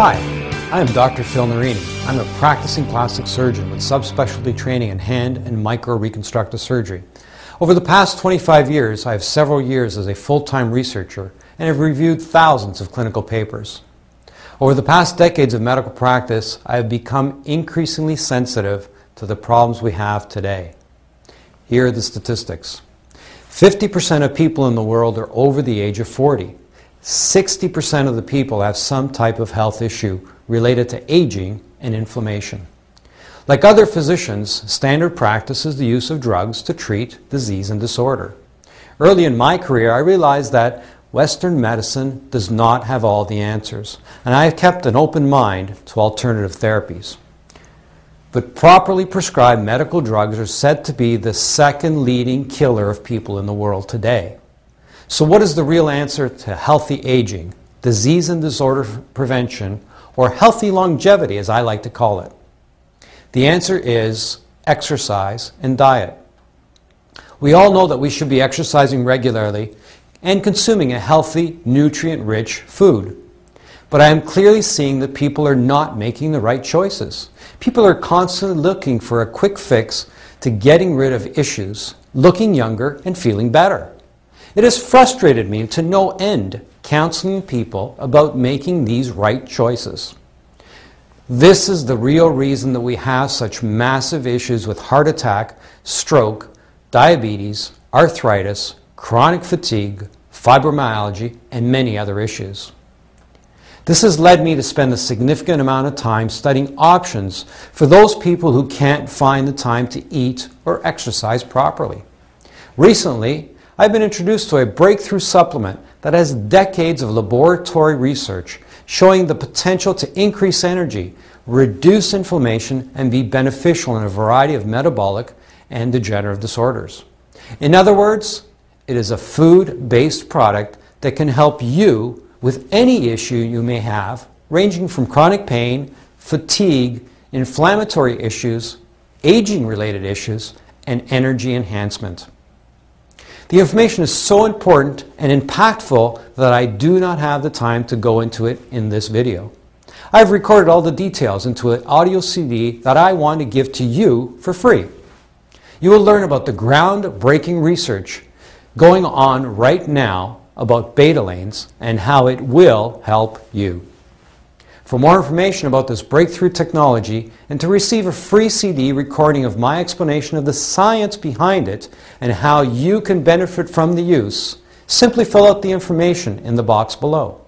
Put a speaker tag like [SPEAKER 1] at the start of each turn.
[SPEAKER 1] Hi, I am Dr. Phil Narini. I'm a practicing plastic surgeon with subspecialty training in hand and micro reconstructive surgery. Over the past 25 years, I have several years as a full-time researcher and have reviewed thousands of clinical papers. Over the past decades of medical practice, I have become increasingly sensitive to the problems we have today. Here are the statistics. 50% of people in the world are over the age of 40. 60% of the people have some type of health issue related to aging and inflammation. Like other physicians, standard practice is the use of drugs to treat disease and disorder. Early in my career, I realized that Western medicine does not have all the answers, and I have kept an open mind to alternative therapies. But properly prescribed medical drugs are said to be the second leading killer of people in the world today. So, what is the real answer to healthy aging, disease and disorder prevention, or healthy longevity, as I like to call it? The answer is exercise and diet. We all know that we should be exercising regularly and consuming a healthy, nutrient rich food. But I am clearly seeing that people are not making the right choices. People are constantly looking for a quick fix to getting rid of issues, looking younger, and feeling better. It has frustrated me to no end counseling people about making these right choices. This is the real reason that we have such massive issues with heart attack, stroke, diabetes, arthritis, chronic fatigue, fibromyalgia, and many other issues. This has led me to spend a significant amount of time studying options for those people who can't find the time to eat or exercise properly. Recently, I've been introduced to a breakthrough supplement that has decades of laboratory research showing the potential to increase energy, reduce inflammation, and be beneficial in a variety of metabolic and degenerative disorders. In other words, it is a food based product that can help you with any issue you may have, ranging from chronic pain, fatigue, inflammatory issues, aging related issues, and energy enhancement. The information is so important and impactful that I do not have the time to go into it in this video. I've recorded all the details into an audio CD that I want to give to you for free. You will learn about the groundbreaking research going on right now about betalains and how it will help you. For more information about this breakthrough technology and to receive a free CD recording of my explanation of the science behind it and how you can benefit from the use, simply fill out the information in the box below.